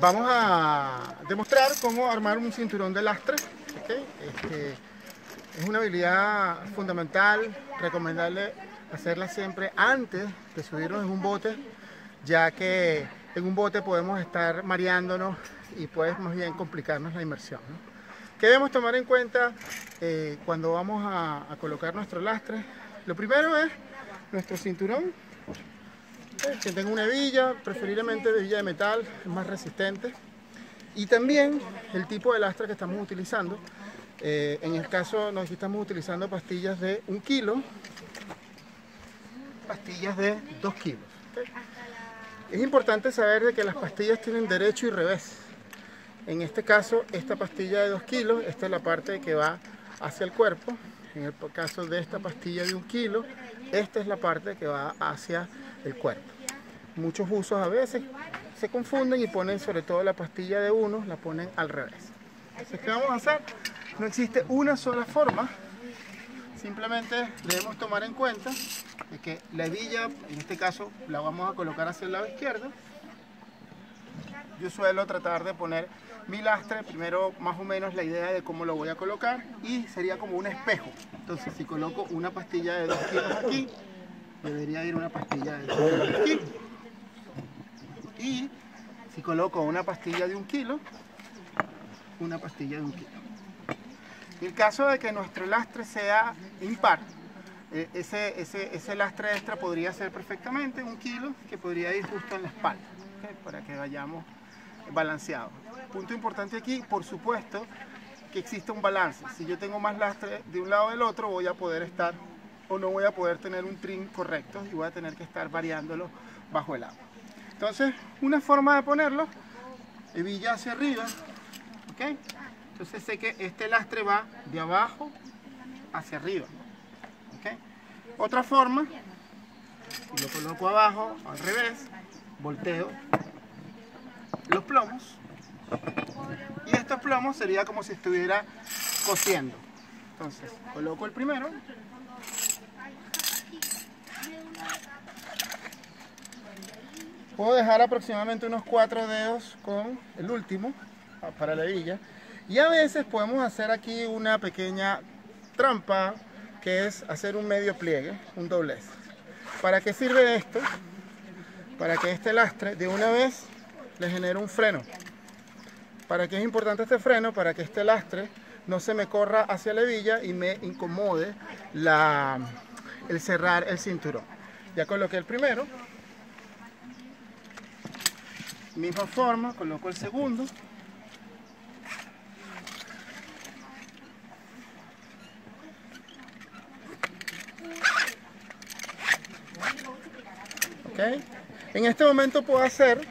Vamos a demostrar cómo armar un cinturón de lastre. Este, es una habilidad fundamental, recomendable hacerla siempre antes de subirnos en un bote, ya que en un bote podemos estar mareándonos y puede más bien complicarnos la inmersión. ¿Qué debemos tomar en cuenta eh, cuando vamos a, colocar nuestro lastre? Lo primero es nuestro cinturón, que tenga una hebilla, preferiblemente hebilla de metal, es más resistente. Y también el tipo de lastre que estamos utilizando. Eh, en el caso, nos estamos utilizando pastillas de un kilo, pastillas de dos kilos. Es importante saber de que las pastillas tienen derecho y revés. En este caso, esta pastilla de 2 kilos, esta es la parte que va hacia el cuerpo. En el caso de esta pastilla de 1 kilo, esta es la parte que va hacia el cuerpo. Muchos usos a veces se confunden y ponen sobre todo la pastilla de 1, la ponen al revés. Entonces, ¿qué vamos a hacer? No existe una sola forma Simplemente debemos tomar en cuenta que la hebilla, en este caso, la vamos a colocar hacia el lado izquierdo. Yo suelo tratar de poner mi lastre, primero más o menos la idea de cómo lo voy a colocar y sería como un espejo. Entonces si coloco una pastilla de 2 kilos aquí, debería ir una pastilla de 2 kilos aquí. Y si coloco una pastilla de un kilo, una pastilla de un kilo. En el caso de que nuestro lastre sea impar, eh, ese, ese, lastre extra podría ser perfectamente un kilo que podría ir justo en la espalda, para que vayamos balanceados. Punto importante aquí, por supuesto, que existe un balance. Si yo tengo más lastre de un lado del otro, voy a poder estar no voy a poder tener un trim correcto y voy a tener que estar variándolo bajo el agua. Entonces, una forma de ponerlo, hebilla hacia arriba, ¿ok? Entonces sé que este lastre va de abajo hacia arriba. Otra forma, lo coloco abajo, al revés, volteo los plomos. Y estos plomos sería como si estuviera cosiendo. Entonces, coloco el primero. Puedo dejar aproximadamente unos cuatro dedos con el último para la villa y a veces podemos hacer aquí una pequeña trampa que es hacer un medio pliegue, un doblez. ¿Para qué sirve esto? Para que este lastre de una vez le genere un freno. ¿Para qué es importante este freno? Para que este lastre no se me corra hacia la hebilla y me incomode el cerrar el cinturón. Ya coloqué el primero. Misma forma, coloco el segundo. En este momento puedo hacer,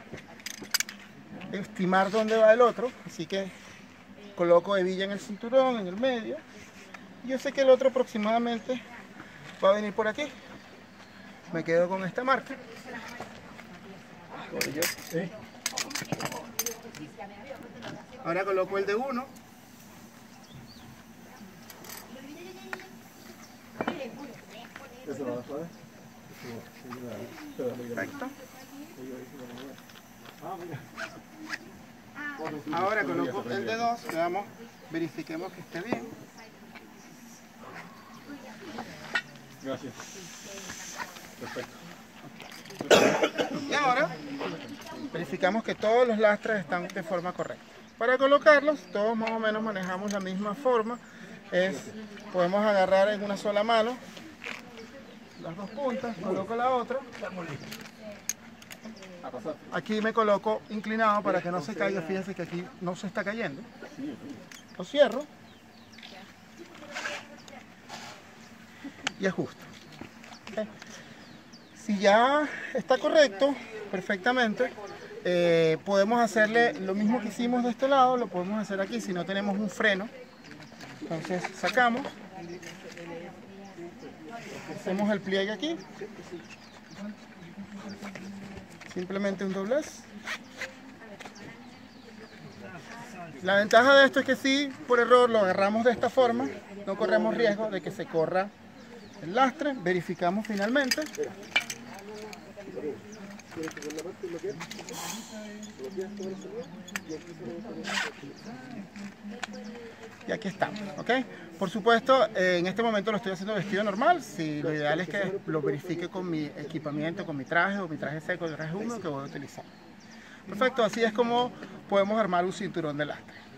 estimar dónde va el otro, así que coloco hebilla en el cinturón, en el medio. Yo sé que el otro aproximadamente va a venir por aquí. Me quedo con esta marca. Ahora coloco el de uno. Perfecto. Ahora coloco el de 2, veamos, verifiquemos que esté bien. Gracias. Perfecto. Y ahora verificamos que todos los lastres están de forma correcta. Para colocarlos, todos más o menos manejamos la misma forma. Es, podemos agarrar en una sola mano las dos puntas, coloco la otra. Aquí me coloco inclinado para que no se caiga, fíjense que aquí no se está cayendo. Lo cierro. Y ajusto. Si ya está correcto, perfectamente, eh, podemos hacerle lo mismo que hicimos de este lado, lo podemos hacer aquí si no tenemos un freno. Entonces sacamos. Hacemos el pliegue aquí. Simplemente un doblez. La ventaja de esto es que si por error lo agarramos de esta forma no corremos riesgo de que se corra el lastre. Verificamos finalmente Y aquí estamos, ¿ok? Por supuesto, eh, en este momento lo estoy haciendo vestido normal. Si lo ideal es que lo verifique con mi equipamiento, con mi traje o mi traje seco, el traje húmedo que voy a utilizar. Perfecto, así es como podemos armar un cinturón de lastre.